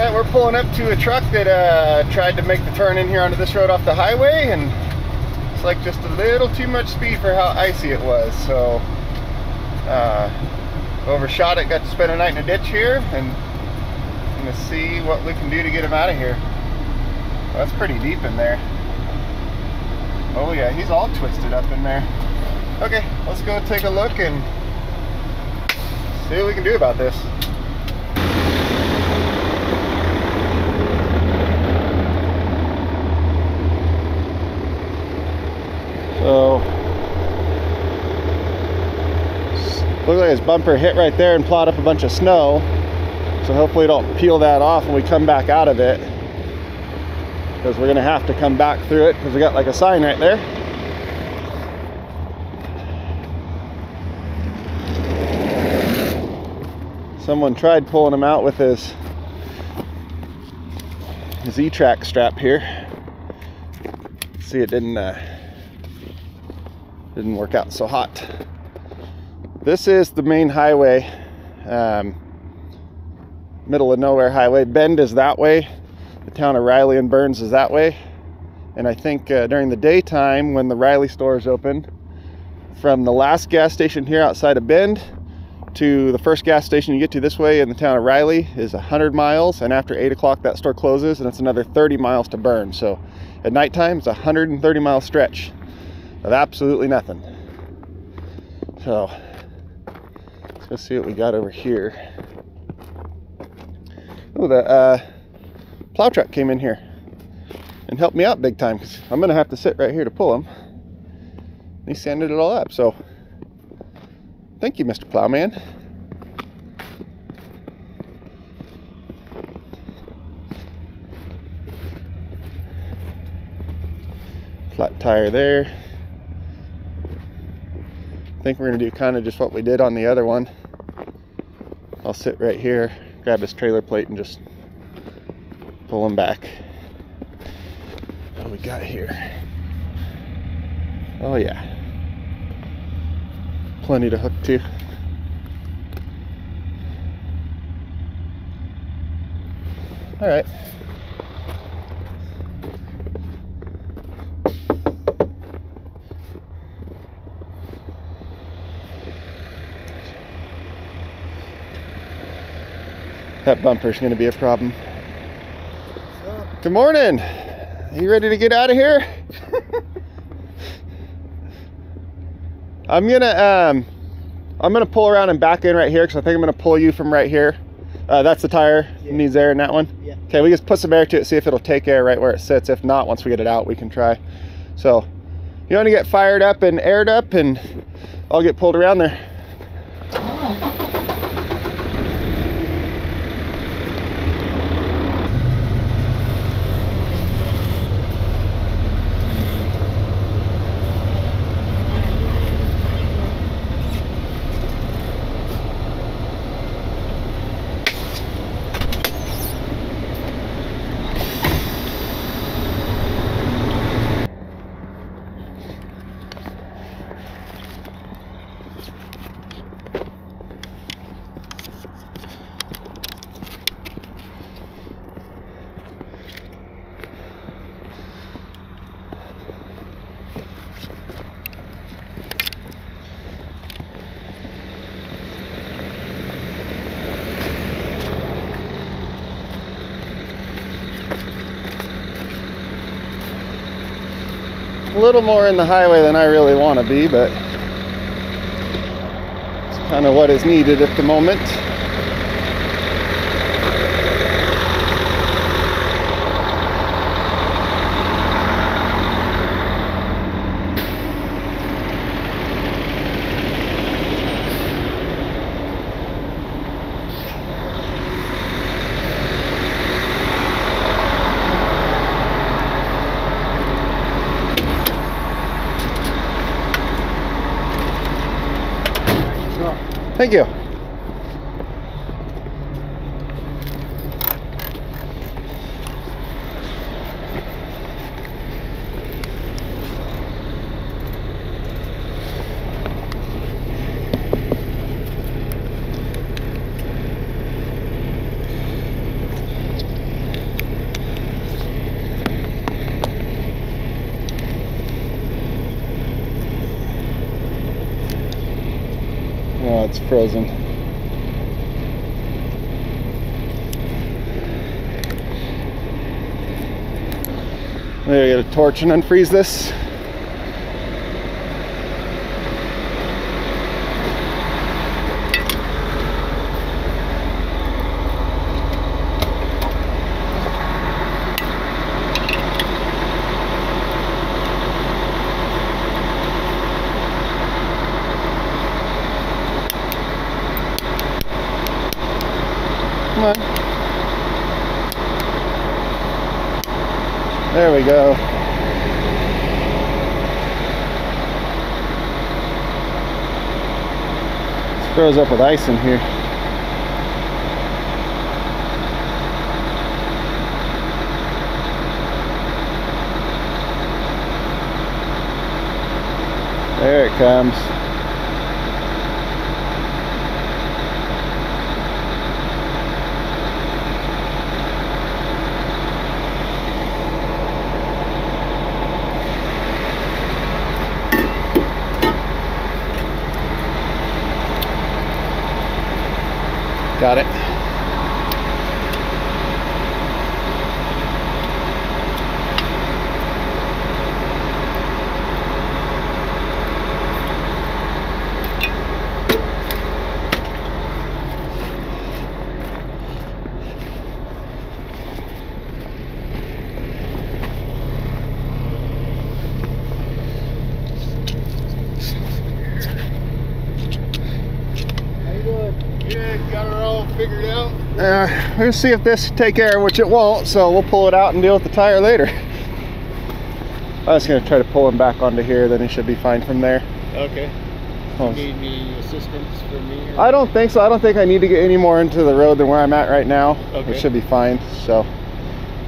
And we're pulling up to a truck that uh, tried to make the turn in here onto this road off the highway and it's like just a little too much speed for how icy it was. So uh, overshot it, got to spend a night in a ditch here and I'm gonna see what we can do to get him out of here. Well, that's pretty deep in there. Oh yeah, he's all twisted up in there. Okay, let's go take a look and see what we can do about this. So, look like his bumper hit right there and plowed up a bunch of snow. So hopefully don't peel that off when we come back out of it. Because we're gonna have to come back through it because we got like a sign right there. Someone tried pulling him out with his his E-track strap here. See, it didn't uh, didn't work out so hot. This is the main highway, um, middle of nowhere highway. Bend is that way. The town of Riley and Burns is that way. And I think uh, during the daytime, when the Riley store is open, from the last gas station here outside of Bend to the first gas station you get to this way in the town of Riley is 100 miles. And after 8 o'clock, that store closes and it's another 30 miles to burn. So at nighttime, it's a 130 mile stretch of absolutely nothing. So let's see what we got over here. Oh, the uh, plow truck came in here and helped me out big time because I'm gonna have to sit right here to pull him. He sanded it all up, so thank you, Mr. Plowman. Flat tire there. Think we're gonna do kind of just what we did on the other one. I'll sit right here, grab his trailer plate and just pull him back. What we got here? Oh yeah. Plenty to hook to. All right. That bumper's gonna be a problem. Good morning. Are you ready to get out of here? I'm gonna um, I'm gonna pull around and back in right here because I think I'm gonna pull you from right here. Uh, that's the tire. Yeah. Needs air in that one. Yeah. Okay, we just put some air to it, see if it'll take air right where it sits. If not, once we get it out, we can try. So, you want to get fired up and aired up, and I'll get pulled around there. A little more in the highway than I really want to be, but kind of what is needed at the moment. Thank you. Frozen. Maybe get a torch and unfreeze this. Come on. There we go. It's froze up with ice in here. There it comes. Got it. How you doing? Good. Got it all figured out. Uh, we'll see if this take care, which it won't, so we'll pull it out and deal with the tire later. I was gonna try to pull him back onto here, then he should be fine from there. Okay. Oh, Need any assistance from me? I don't think so. I don't think I need to get any more into the road than where I'm at right now. Okay. It should be fine. So,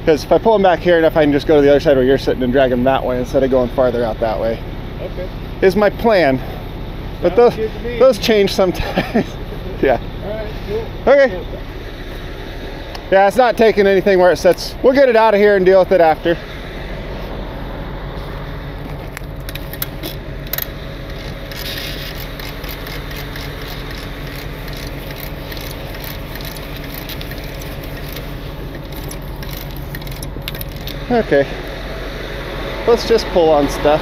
because if I pull him back here enough, I can just go to the other side where you're sitting and drag him that way instead of going farther out that way. Okay. Is my plan. But those good to me. those change sometimes. yeah. All right. Cool. Okay. Yeah, it's not taking anything where it sits. We'll get it out of here and deal with it after. Okay. Let's just pull on stuff.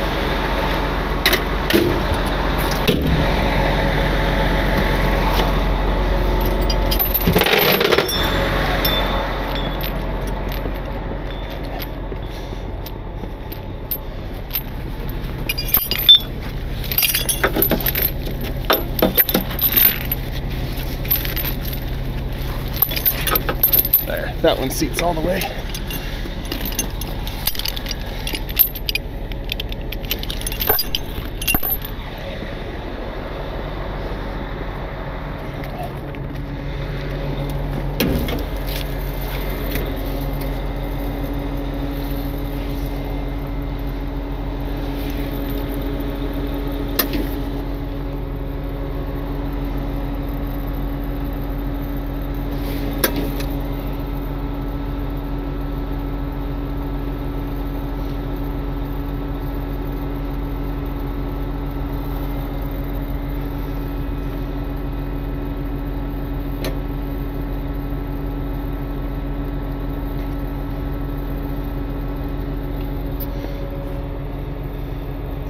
There, that one seats all the way.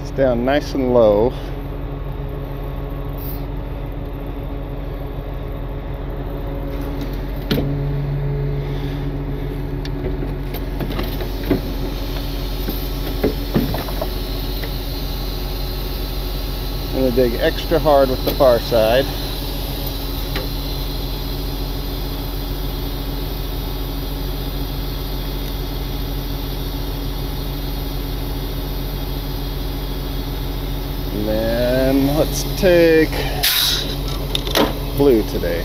It's down nice and low. I'm gonna dig extra hard with the far side. And let's take blue today.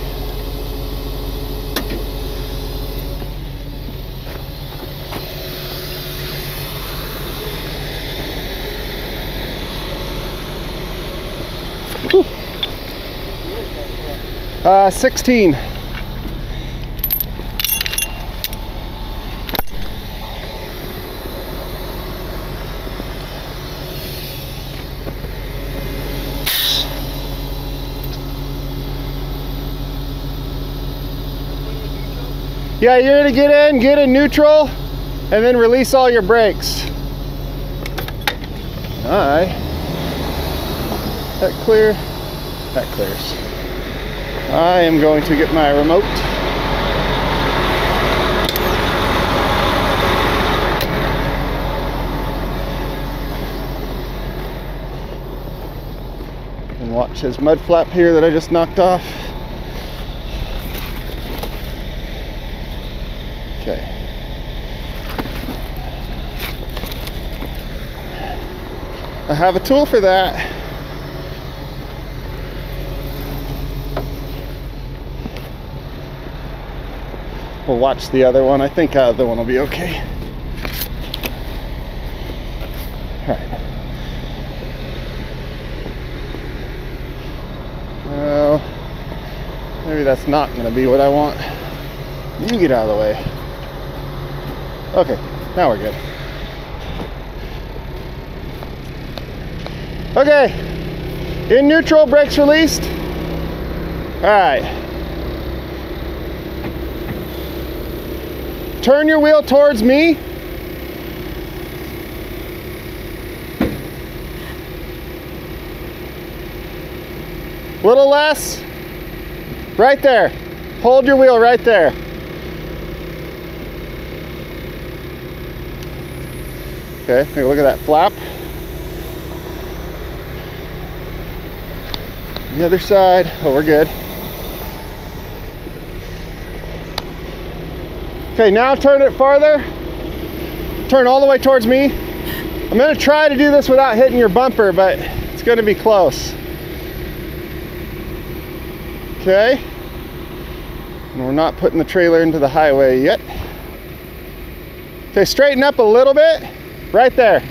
Uh, 16. Yeah, you're gonna get in, get in neutral, and then release all your brakes. All right. That clear? That clears. I am going to get my remote. And watch his mud flap here that I just knocked off. I have a tool for that. We'll watch the other one. I think uh, the other one will be okay. All right. Well, maybe that's not going to be what I want. You get out of the way. Okay, now we're good. Okay, in neutral, brakes released. All right. Turn your wheel towards me. Little less. Right there. Hold your wheel right there. Okay, look at that flap. The other side. Oh, we're good. Okay, now turn it farther. Turn all the way towards me. I'm gonna try to do this without hitting your bumper, but it's gonna be close. Okay. And we're not putting the trailer into the highway yet. Okay, straighten up a little bit. Right there.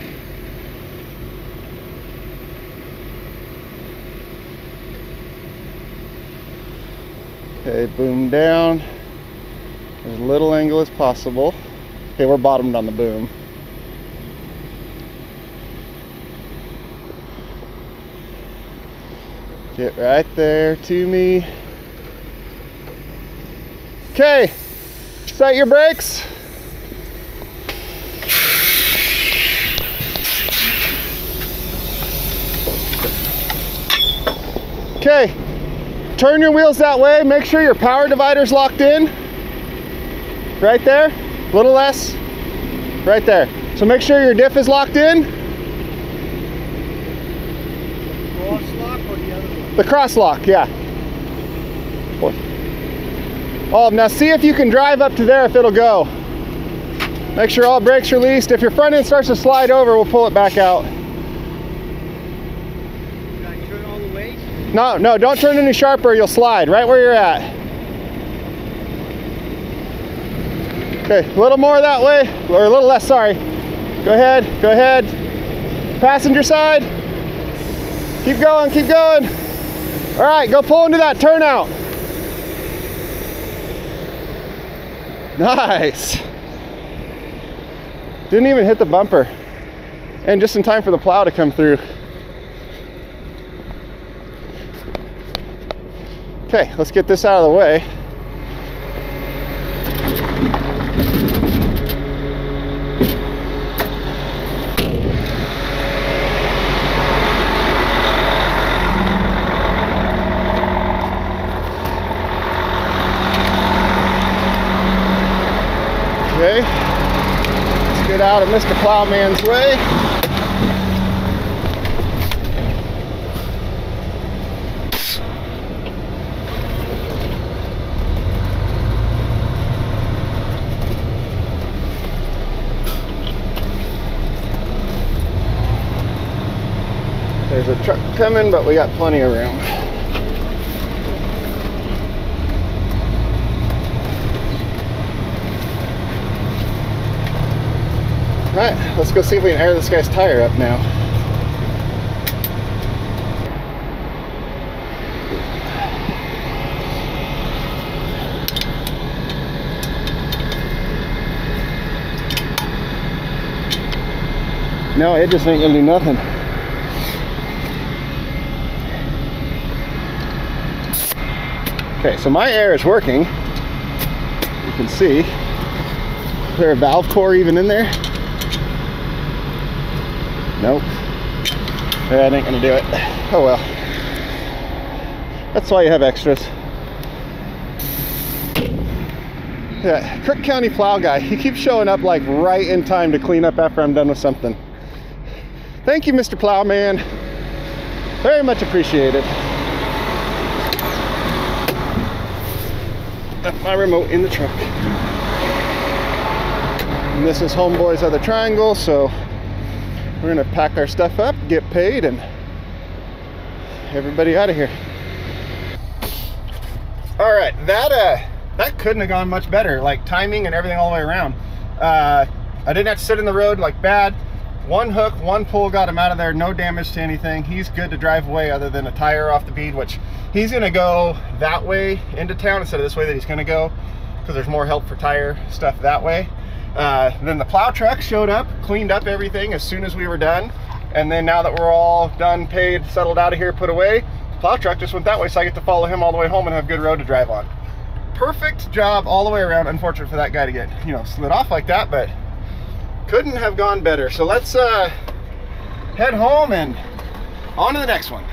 Okay, boom down. As little angle as possible. Okay, we're bottomed on the boom. Get right there to me. Okay, set your brakes. Okay, turn your wheels that way. Make sure your power divider's locked in. Right there, a little less. Right there. So make sure your diff is locked in. Cross lock or the other one? The cross lock, yeah. Oh, now see if you can drive up to there if it'll go. Make sure all brakes released. If your front end starts to slide over, we'll pull it back out. Can I turn all the way? No, no, don't turn any sharper, you'll slide right where you're at. Okay, a little more that way, or a little less, sorry. Go ahead, go ahead. Passenger side. Keep going, keep going. All right, go pull into that turnout. Nice. Didn't even hit the bumper. And just in time for the plow to come through. Okay, let's get this out of the way. Okay, let's get out of Mr. Plowman's way. A truck coming, but we got plenty of room. Right, let's go see if we can air this guy's tire up now. No, it just ain't gonna do nothing. Okay, so my air is working. You can see. Is there a valve core even in there? Nope. That ain't gonna do it. Oh well. That's why you have extras. Yeah, Crook County plow guy. He keeps showing up like right in time to clean up after I'm done with something. Thank you, Mr. Plowman. Very much appreciated. Left my remote in the truck. And this is Homeboy's other triangle, so we're gonna pack our stuff up, get paid, and everybody out of here. All right, that uh, that couldn't have gone much better. Like timing and everything all the way around. Uh, I didn't have to sit in the road like bad. One hook, one pull got him out of there. No damage to anything. He's good to drive away other than a tire off the bead, which he's gonna go that way into town instead of this way that he's gonna go because there's more help for tire stuff that way. Uh, then the plow truck showed up, cleaned up everything as soon as we were done. And then now that we're all done, paid, settled out of here, put away, plow truck just went that way so I get to follow him all the way home and have good road to drive on. Perfect job all the way around. Unfortunate for that guy to get, you know, slid off like that, but couldn't have gone better. So let's uh, head home and on to the next one.